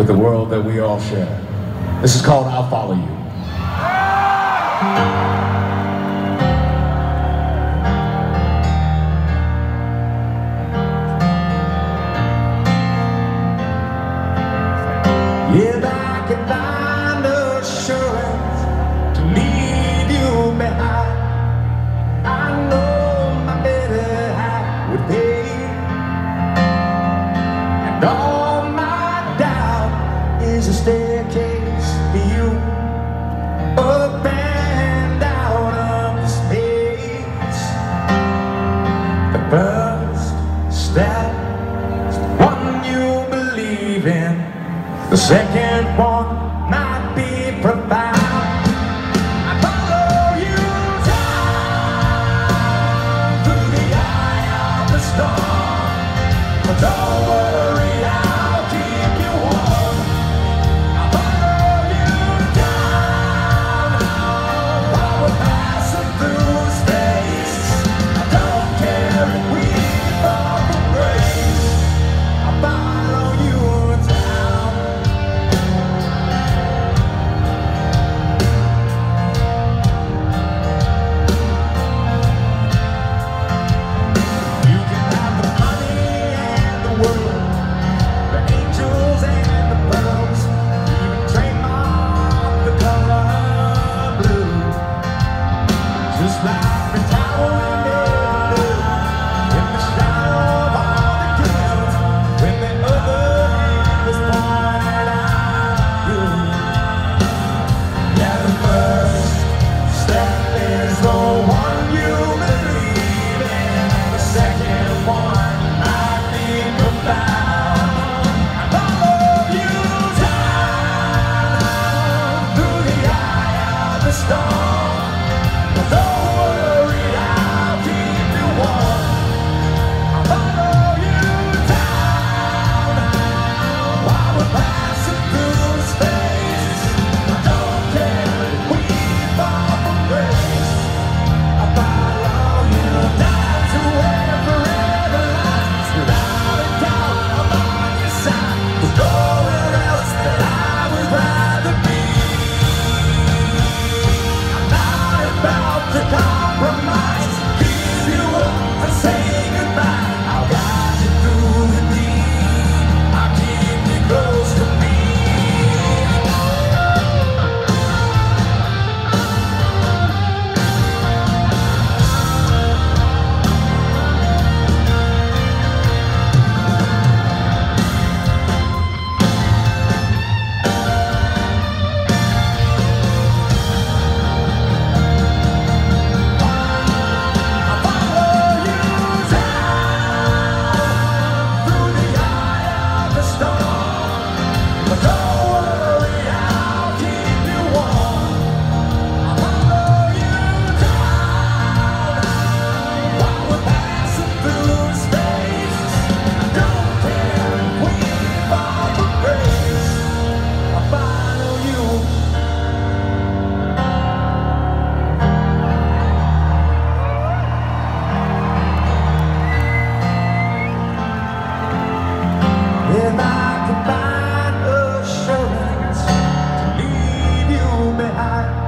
with the world that we all share. This is called I'll Follow You. leaving. The second one Oh. I